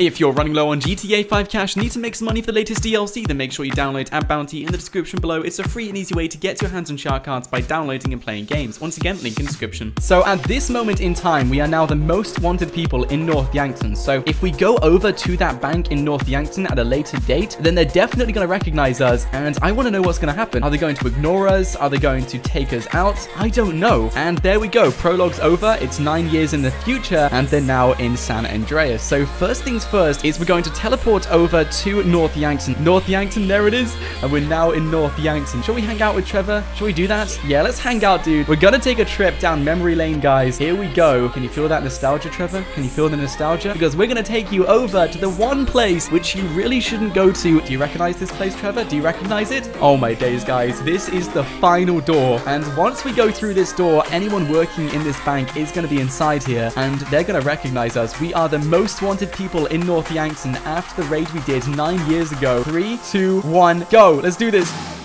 If you're running low on GTA 5 cash, need to make some money for the latest DLC, then make sure you download App Bounty in the description below. It's a free and easy way to get your hands on shark cards by downloading and playing games. Once again, link in description. So at this moment in time, we are now the most wanted people in North Yankton. So if we go over to that bank in North Yankton at a later date, then they're definitely going to recognize us. And I want to know what's going to happen. Are they going to ignore us? Are they going to take us out? I don't know. And there we go. Prologue's over. It's nine years in the future, and they're now in San Andreas. So first things first is we're going to teleport over to North Yankton. North Yankton, there it is. And we're now in North Yankton. Shall we hang out with Trevor? Shall we do that? Yeah, let's hang out, dude. We're gonna take a trip down memory lane, guys. Here we go. Can you feel that nostalgia, Trevor? Can you feel the nostalgia? Because we're gonna take you over to the one place which you really shouldn't go to. Do you recognize this place, Trevor? Do you recognize it? Oh my days, guys. This is the final door. And once we go through this door, anyone working in this bank is gonna be inside here. And they're gonna recognize us. We are the most wanted people in North Yankton after the raid we did nine years ago. Three, two, one, go. Let's do this.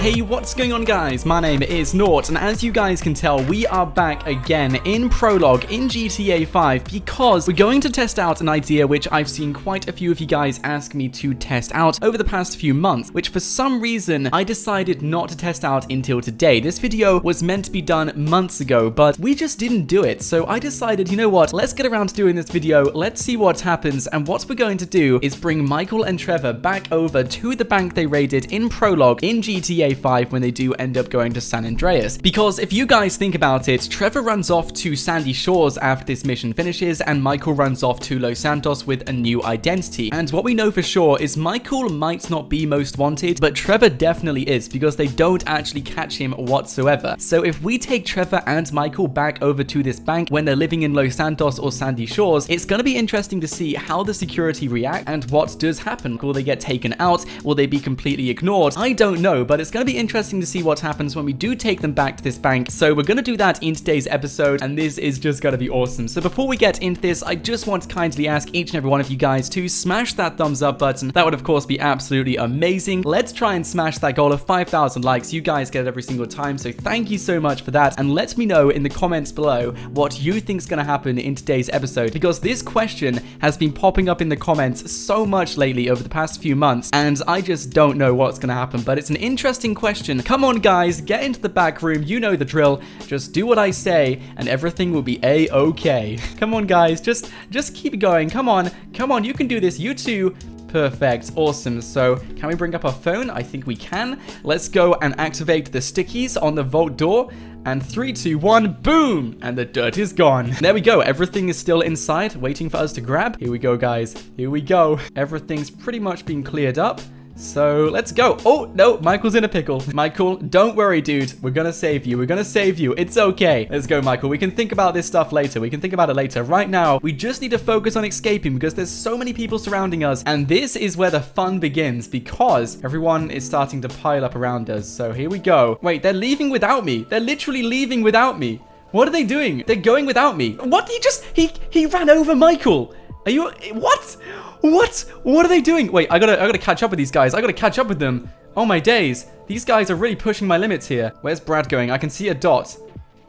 Hey, what's going on guys? My name is Nought, and as you guys can tell, we are back again in Prologue in GTA 5 because we're going to test out an idea which I've seen quite a few of you guys ask me to test out over the past few months, which for some reason I decided not to test out until today. This video was meant to be done months ago, but we just didn't do it, so I decided, you know what, let's get around to doing this video, let's see what happens, and what we're going to do is bring Michael and Trevor back over to the bank they raided in Prologue in GTA 5 when they do end up going to San Andreas. Because if you guys think about it, Trevor runs off to Sandy Shores after this mission finishes, and Michael runs off to Los Santos with a new identity. And what we know for sure is Michael might not be most wanted, but Trevor definitely is, because they don't actually catch him whatsoever. So if we take Trevor and Michael back over to this bank when they're living in Los Santos or Sandy Shores, it's going to be interesting to see how the security react and what does happen. Will they get taken out? Will they be completely ignored? I don't know, but it's going to be interesting to see what happens when we do take them back to this bank. So we're going to do that in today's episode, and this is just going to be awesome. So before we get into this, I just want to kindly ask each and every one of you guys to smash that thumbs up button. That would, of course, be absolutely amazing. Let's try and smash that goal of 5,000 likes. You guys get it every single time, so thank you so much for that. And let me know in the comments below what you think is going to happen in today's episode, because this question has been popping up in the comments so much lately over the past few months, and I just don't know what's going to happen, but it's an interesting question. Come on, guys, get into the back room. You know the drill. Just do what I say, and everything will be a-okay. Come on, guys, just, just keep going. Come on, come on, you can do this. You too. Perfect. Awesome. So can we bring up our phone? I think we can. Let's go and activate the stickies on the vault door. And three, two, one, boom! And the dirt is gone. There we go. Everything is still inside, waiting for us to grab. Here we go, guys. Here we go. Everything's pretty much been cleared up. So let's go. Oh, no, Michael's in a pickle. Michael, don't worry, dude. We're gonna save you. We're gonna save you. It's okay. Let's go, Michael. We can think about this stuff later. We can think about it later. Right now, we just need to focus on escaping because there's so many people surrounding us. And this is where the fun begins because everyone is starting to pile up around us. So here we go. Wait, they're leaving without me. They're literally leaving without me. What are they doing? They're going without me. What? He just, he, he ran over Michael. Are you, what? What? What are they doing? Wait, I gotta, I gotta catch up with these guys. I gotta catch up with them. Oh my days. These guys are really pushing my limits here. Where's Brad going? I can see a dot.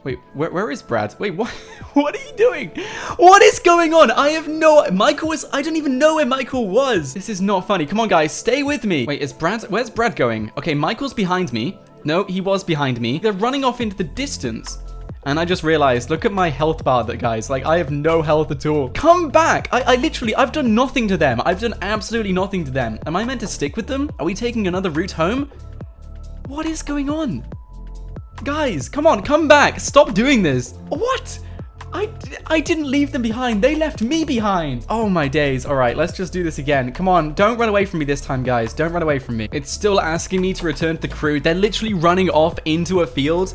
Wait, where, where is Brad? Wait, what? What are you doing? What is going on? I have no... Michael was... I don't even know where Michael was. This is not funny. Come on, guys. Stay with me. Wait, is Brad... Where's Brad going? Okay, Michael's behind me. No, he was behind me. They're running off into the distance. And I just realized, look at my health bar, that guys. Like, I have no health at all. Come back! I, I literally, I've done nothing to them. I've done absolutely nothing to them. Am I meant to stick with them? Are we taking another route home? What is going on? Guys, come on, come back. Stop doing this. What? I, I didn't leave them behind. They left me behind. Oh my days. All right, let's just do this again. Come on, don't run away from me this time, guys. Don't run away from me. It's still asking me to return to the crew. They're literally running off into a field.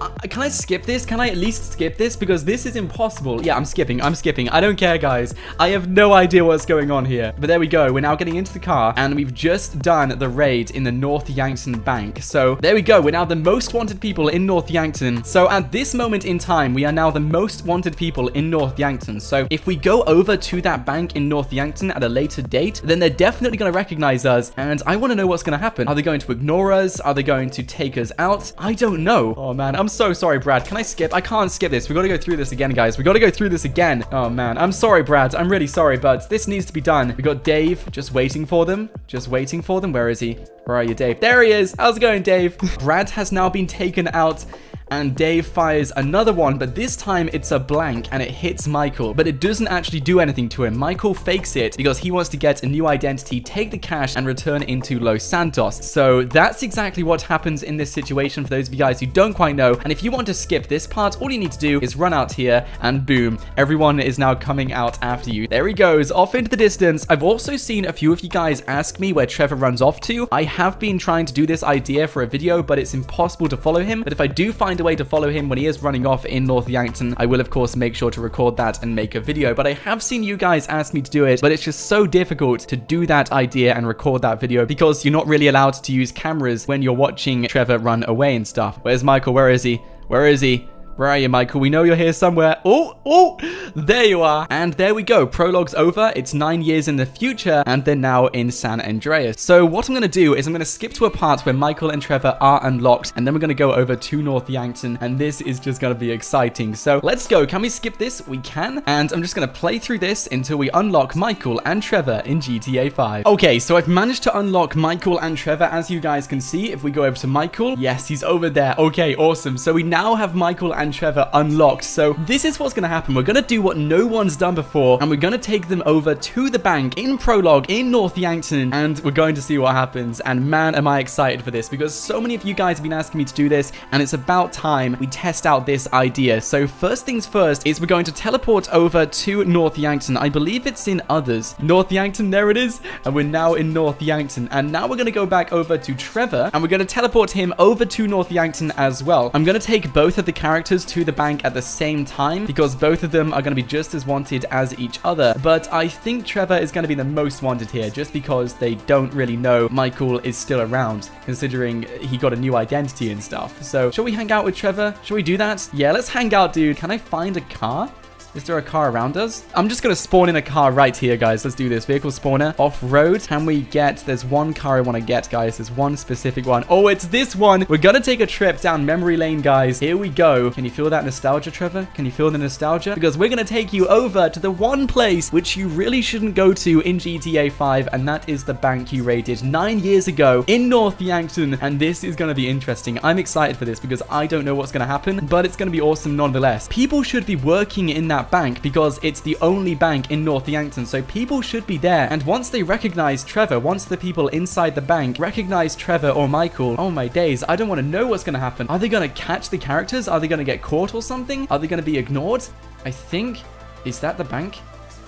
Uh, can I skip this? Can I at least skip this? Because this is impossible. Yeah, I'm skipping. I'm skipping. I don't care, guys. I have no idea what's going on here. But there we go. We're now getting into the car, and we've just done the raid in the North Yankton Bank. So there we go. We're now the most wanted people in North Yankton. So at this moment in time, we are now the most wanted people in North Yankton. So if we go over to that bank in North Yankton at a later date, then they're definitely going to recognize us. And I want to know what's going to happen. Are they going to ignore us? Are they going to take us out? I don't know. Oh, man. I'm I'm so sorry, Brad. Can I skip? I can't skip this. We gotta go through this again, guys. We gotta go through this again. Oh, man. I'm sorry, Brad. I'm really sorry, but this needs to be done. We got Dave just waiting for them. Just waiting for them. Where is he? Where are you, Dave? There he is. How's it going, Dave? Brad has now been taken out and Dave fires another one, but this time it's a blank and it hits Michael, but it doesn't actually do anything to him. Michael fakes it because he wants to get a new identity, take the cash, and return into Los Santos. So that's exactly what happens in this situation for those of you guys who don't quite know. And if you want to skip this part, all you need to do is run out here and boom, everyone is now coming out after you. There he goes, off into the distance. I've also seen a few of you guys ask me where Trevor runs off to. I have been trying to do this idea for a video, but it's impossible to follow him. But if I do find a way to follow him when he is running off in North Yankton, I will of course make sure to record that and make a video. But I have seen you guys ask me to do it, but it's just so difficult to do that idea and record that video because you're not really allowed to use cameras when you're watching Trevor run away and stuff. Where's Michael? Where is he? Where is he? Where are you, Michael? We know you're here somewhere. Oh, oh, there you are. And there we go. Prologue's over. It's nine years in the future, and they're now in San Andreas. So what I'm going to do is I'm going to skip to a part where Michael and Trevor are unlocked, and then we're going to go over to North Yankton, and this is just going to be exciting. So let's go. Can we skip this? We can. And I'm just going to play through this until we unlock Michael and Trevor in GTA 5. Okay, so I've managed to unlock Michael and Trevor, as you guys can see. If we go over to Michael, yes, he's over there. Okay, awesome. So we now have Michael and and Trevor unlocked. So this is what's going to happen. We're going to do what no one's done before, and we're going to take them over to the bank in Prologue in North Yankton, and we're going to see what happens. And man, am I excited for this, because so many of you guys have been asking me to do this, and it's about time we test out this idea. So first things first is we're going to teleport over to North Yankton. I believe it's in others. North Yankton, there it is. And we're now in North Yankton. And now we're going to go back over to Trevor, and we're going to teleport him over to North Yankton as well. I'm going to take both of the characters to the bank at the same time because both of them are going to be just as wanted as each other. But I think Trevor is going to be the most wanted here just because they don't really know Michael is still around considering he got a new identity and stuff. So shall we hang out with Trevor? Shall we do that? Yeah, let's hang out, dude. Can I find a car? Is there a car around us? I'm just going to spawn in a car right here, guys. Let's do this. Vehicle spawner. Off-road. Can we get... There's one car I want to get, guys. There's one specific one. Oh, it's this one. We're going to take a trip down memory lane, guys. Here we go. Can you feel that nostalgia, Trevor? Can you feel the nostalgia? Because we're going to take you over to the one place which you really shouldn't go to in GTA 5, and that is the bank you raided nine years ago in North Yankton. And this is going to be interesting. I'm excited for this because I don't know what's going to happen, but it's going to be awesome nonetheless. People should be working in that bank because it's the only bank in North Yankton, so people should be there. And once they recognize Trevor, once the people inside the bank recognize Trevor or Michael, oh my days, I don't want to know what's going to happen. Are they going to catch the characters? Are they going to get caught or something? Are they going to be ignored? I think, is that the bank?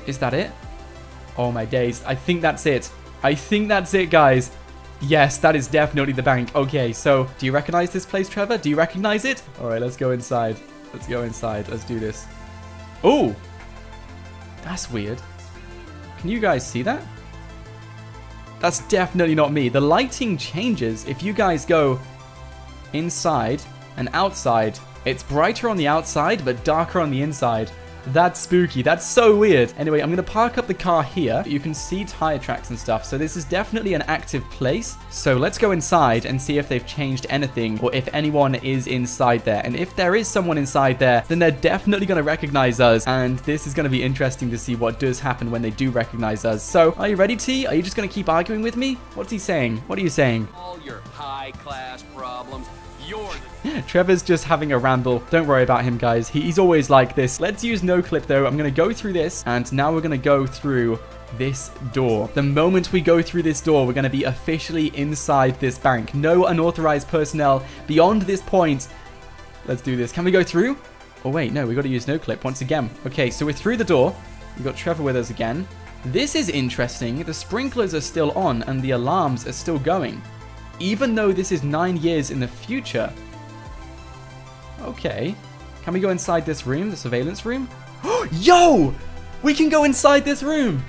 Is that it? Oh my days, I think that's it. I think that's it, guys. Yes, that is definitely the bank. Okay, so do you recognize this place, Trevor? Do you recognize it? All right, let's go inside. Let's go inside. Let's do this. Oh! That's weird. Can you guys see that? That's definitely not me. The lighting changes if you guys go inside and outside. It's brighter on the outside, but darker on the inside. That's spooky. That's so weird. Anyway, I'm going to park up the car here. You can see tire tracks and stuff. So this is definitely an active place. So let's go inside and see if they've changed anything or if anyone is inside there. And if there is someone inside there, then they're definitely going to recognize us. And this is going to be interesting to see what does happen when they do recognize us. So are you ready, T? Are you just going to keep arguing with me? What's he saying? What are you saying? All your high class problems. Trevor's just having a ramble. Don't worry about him, guys. He, he's always like this. Let's use no clip, though. I'm going to go through this, and now we're going to go through this door. The moment we go through this door, we're going to be officially inside this bank. No unauthorized personnel beyond this point. Let's do this. Can we go through? Oh, wait, no, we got to use no clip once again. Okay, so we're through the door. We've got Trevor with us again. This is interesting. The sprinklers are still on and the alarms are still going. Even though this is nine years in the future, Okay. Can we go inside this room, the surveillance room? Yo! We can go inside this room!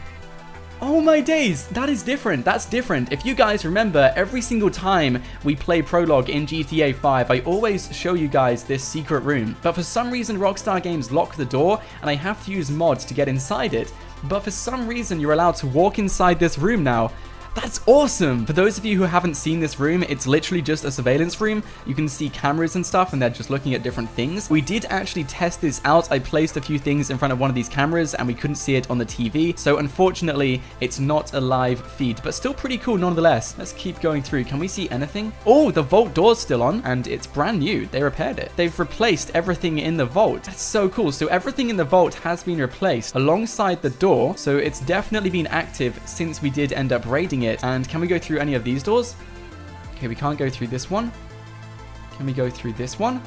Oh my days, that is different, that's different. If you guys remember, every single time we play Prologue in GTA 5, I always show you guys this secret room. But for some reason, Rockstar Games lock the door, and I have to use mods to get inside it. But for some reason, you're allowed to walk inside this room now. That's awesome! For those of you who haven't seen this room, it's literally just a surveillance room. You can see cameras and stuff, and they're just looking at different things. We did actually test this out. I placed a few things in front of one of these cameras, and we couldn't see it on the TV. So unfortunately, it's not a live feed, but still pretty cool nonetheless. Let's keep going through. Can we see anything? Oh, the vault door's still on, and it's brand new. They repaired it. They've replaced everything in the vault. That's so cool. So everything in the vault has been replaced alongside the door. So it's definitely been active since we did end up raiding it. And can we go through any of these doors? Okay, we can't go through this one. Can we go through this one?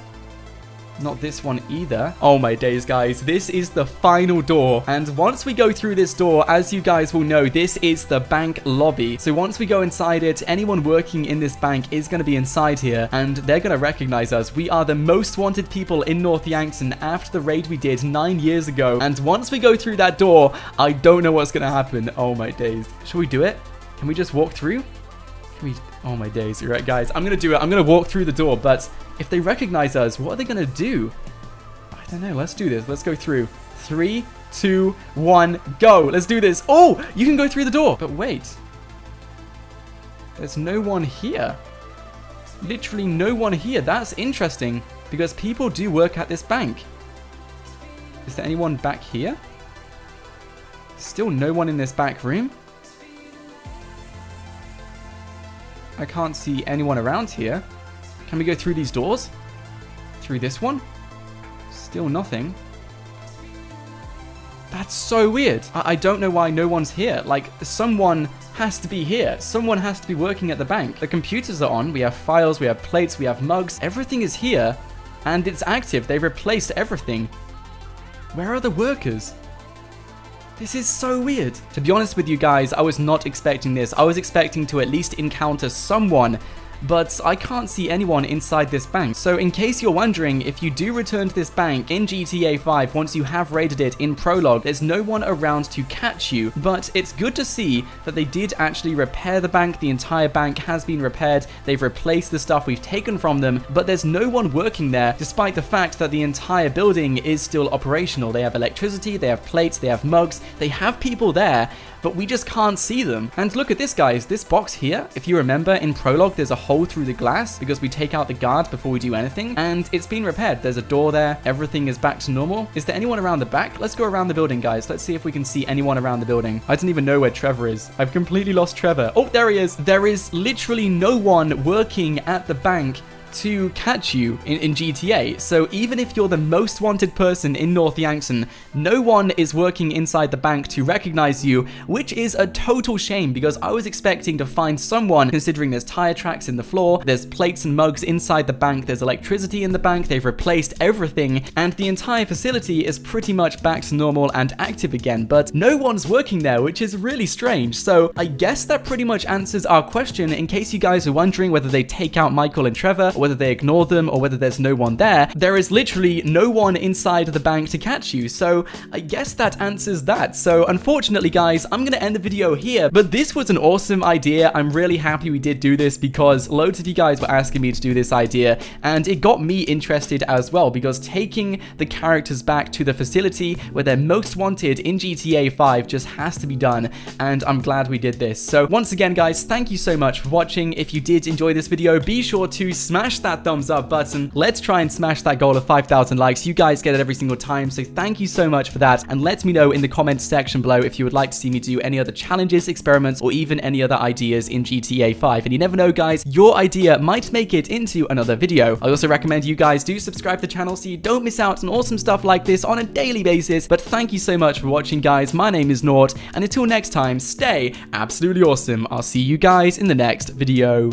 Not this one either. Oh my days, guys. This is the final door. And once we go through this door, as you guys will know, this is the bank lobby. So once we go inside it, anyone working in this bank is going to be inside here. And they're going to recognize us. We are the most wanted people in North Yankton after the raid we did nine years ago. And once we go through that door, I don't know what's going to happen. Oh my days. Should we do it? Can we just walk through? Can we... Oh my days. You're right, guys. I'm going to do it. I'm going to walk through the door, but if they recognize us, what are they going to do? I don't know. Let's do this. Let's go through. Three, two, one, go. Let's do this. Oh, you can go through the door. But wait. There's no one here. Literally no one here. That's interesting because people do work at this bank. Is there anyone back here? Still no one in this back room? I can't see anyone around here. Can we go through these doors? Through this one? Still nothing. That's so weird. I, I don't know why no one's here. Like, someone has to be here. Someone has to be working at the bank. The computers are on. We have files, we have plates, we have mugs. Everything is here. And it's active. They've replaced everything. Where are the workers? This is so weird. To be honest with you guys, I was not expecting this. I was expecting to at least encounter someone but I can't see anyone inside this bank. So in case you're wondering, if you do return to this bank in GTA 5 once you have raided it in Prologue, there's no one around to catch you, but it's good to see that they did actually repair the bank. The entire bank has been repaired. They've replaced the stuff we've taken from them, but there's no one working there despite the fact that the entire building is still operational. They have electricity, they have plates, they have mugs, they have people there, but we just can't see them. And look at this, guys. This box here, if you remember, in Prologue, there's a hole through the glass because we take out the guards before we do anything, and it's been repaired. There's a door there. Everything is back to normal. Is there anyone around the back? Let's go around the building, guys. Let's see if we can see anyone around the building. I don't even know where Trevor is. I've completely lost Trevor. Oh, there he is. There is literally no one working at the bank to catch you in, in, GTA. So even if you're the most wanted person in North Yankton, no one is working inside the bank to recognize you, which is a total shame because I was expecting to find someone considering there's tire tracks in the floor, there's plates and mugs inside the bank, there's electricity in the bank, they've replaced everything, and the entire facility is pretty much back to normal and active again, but no one's working there, which is really strange. So I guess that pretty much answers our question in case you guys are wondering whether they take out Michael and Trevor whether they ignore them or whether there's no one there, there is literally no one inside the bank to catch you. So I guess that answers that. So unfortunately, guys, I'm going to end the video here, but this was an awesome idea. I'm really happy we did do this because loads of you guys were asking me to do this idea and it got me interested as well because taking the characters back to the facility where they're most wanted in GTA 5 just has to be done and I'm glad we did this. So once again, guys, thank you so much for watching. If you did enjoy this video, be sure to smash that thumbs up button. Let's try and smash that goal of 5,000 likes. You guys get it every single time, so thank you so much for that. And let me know in the comments section below if you would like to see me do any other challenges, experiments, or even any other ideas in GTA 5. And you never know, guys, your idea might make it into another video. I also recommend you guys do subscribe to the channel so you don't miss out on awesome stuff like this on a daily basis. But thank you so much for watching, guys. My name is Nought, and until next time, stay absolutely awesome. I'll see you guys in the next video.